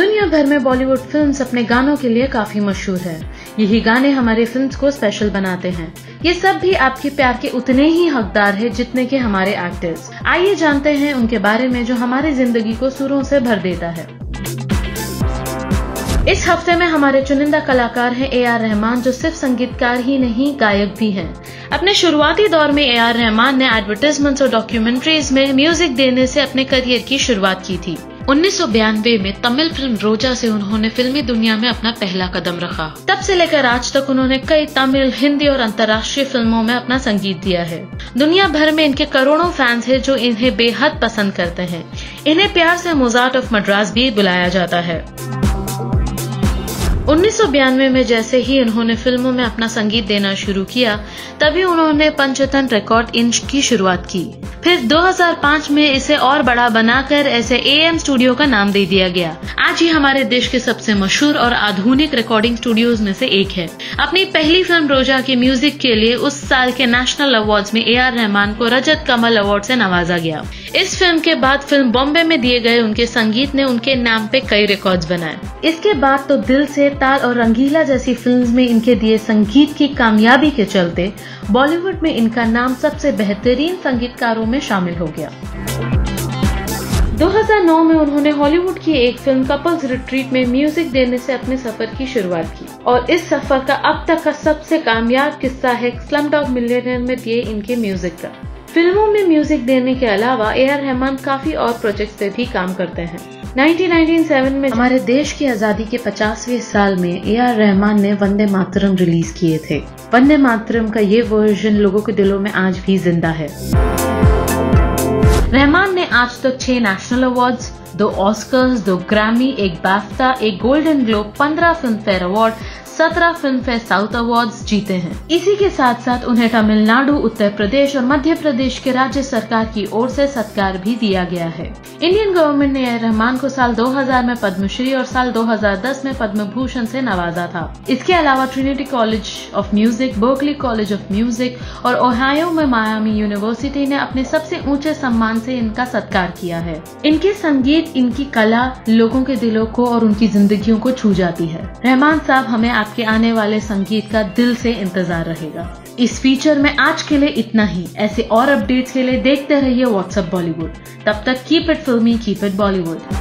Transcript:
दुनिया भर में बॉलीवुड फिल्म्स अपने गानों के लिए काफ़ी मशहूर है। यही गाने हमारे फिल्म्स को स्पेशल बनाते हैं। ये सब भी आपके प्यार के उतने ही हकदार है जितने के हमारे एक्टर्स आइए जानते हैं उनके बारे में जो हमारी ज़िंदगी को सुरों से भर देता है। इस हफ़्ते में हमारे चुनिंदा कलाकार हैं ए आर रहमान, जो सिर्फ़ संगीतकार ही नहीं, गायक भी हैं। अपने शुरुआती दौर में ए आर रहमान ने एडवर्टाइजमेंट्स और डॉक्यूमेंट्रीज में म्यूज़िक देने से अपने करियर की शुरुआत की थी। उन्नीस में तमिल फ़िल्म रोजा से उन्होंने फिल्मी दुनिया में अपना पहला कदम रखा। तब से लेकर आज तक उन्होंने कई तमिल, हिंदी और अंतर्राष्ट्रीय फ़िल्मों में अपना संगीत दिया है। दुनिया भर में इनके करोड़ों फैंस हैं जो इन्हें बेहद पसंद करते हैं। इन्हें प्यार से मोजार्ट ऑफ़ मद्रास भी बुलाया जाता है। उन्नीस में जैसे ही उन्होंने फ़िल्मों में अपना संगीत देना शुरू किया, तभी उन्होंने पंचतन रिकॉर्ड इंच की शुरुआत की। फिर 2005 में इसे और बड़ा बनाकर ऐसे ए एम स्टूडियो का नाम दे दिया गया। आज ही हमारे देश के सबसे मशहूर और आधुनिक रिकॉर्डिंग स्टूडियोज में से एक है। अपनी पहली फ़िल्म रोजा के म्यूज़िक के लिए उस साल के नेशनल अवार्ड में ए आर रहमान को रजत कमल अवार्ड से नवाजा गया। इस फ़िल्म के बाद फ़िल्म बॉम्बे में दिए गए उनके संगीत ने उनके नाम पे कई रिकॉर्ड्स बनाए। इसके बाद तो दिल से ताल और रंगीला जैसी फिल्म्स में इनके दिए संगीत की कामयाबी के चलते बॉलीवुड में इनका नाम सबसे बेहतरीन संगीतकारों में शामिल हो गया। 2009 में उन्होंने हॉलीवुड की एक फ़िल्म कपल्स रिट्रीट में म्यूज़िक देने से अपने सफ़र की शुरुआत की और इस सफ़र का अब तक का सबसे कामयाब किस्सा है स्लम डॉग मिलियनियर में दिए इनके म्यूज़िक का। फ़िल्मों में म्यूज़िक देने के अलावा ए आर रहमान काफ़ी और प्रोजेक्ट्स पे भी काम करते हैं। 1997 में हमारे देश की आज़ादी के 50वें साल में ए आर रहमान ने वंदे मातरम रिलीज़ किए थे। वंदे मातरम का ये वर्जन लोगों के दिलों में आज भी ज़िंदा है। रहमान ने आज तक तो छह नेशनल अवार्ड्स दो ऑस्कर्स दो ग्रैमी एक बैफ्टा एक गोल्डन ग्लोब पंद्रह फ़िल्म फेयर अवार्ड सत्रह फ़िल्म फेयर साउथ अवार्ड्स जीते हैं। इसी के साथ साथ उन्हें तमिलनाडु, उत्तर प्रदेश और मध्य प्रदेश के राज्य सरकार की ओर से सत्कार भी दिया गया है। इंडियन गवर्नमेंट ने रहमान को साल 2000 में पद्मश्री और साल 2010 में पद्म भूषण से नवाजा था। इसके अलावा Trinity College of Music, Berklee College of Music और ओहायो में मायामी यूनिवर्सिटी ने अपने सबसे ऊँचे सम्मान से इनका सत्कार किया है। इनके संगीत, इनकी कला लोगों के दिलों को और उनकी जिंदगियों को छू जाती है। रहमान साहब हमें आपके आने वाले संगीत का दिल से इंतज़ार रहेगा। इस फीचर में आज के लिए इतना ही। ऐसे और अपडेट्स के लिए देखते रहिए व्हाट्सएप बॉलीवुड तब तक keep it filmy keep it Bollywood